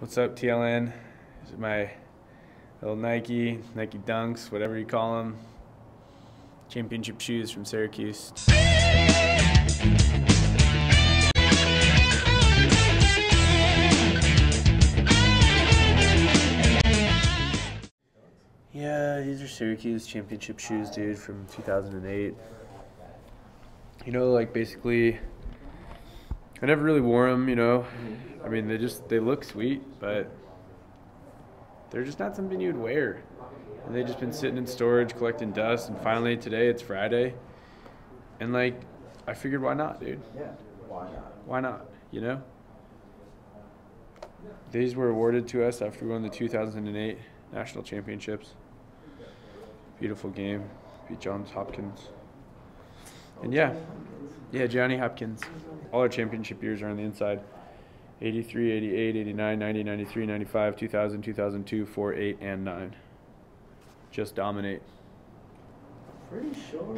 What's up, TLN? These are my little Nike, Nike Dunks, whatever you call them. Championship shoes from Syracuse. Yeah, these are Syracuse championship shoes, dude, from 2008. You know, like basically, I never really wore them, you know. I mean, they just they look sweet, but they're just not something you'd wear. And they've just been sitting in storage collecting dust, and finally today it's Friday, and like I figured, why not, dude? Yeah, why not? Why not? You know. These were awarded to us after we won the 2008 national championships. Beautiful game, beat Johns Hopkins. And yeah, yeah, Johnny Hopkins. All our championship years are on the inside. 83, 88, 89, 90, 93, 95, 2000, 2002, 4, 8, and 9. Just dominate. Pretty sure.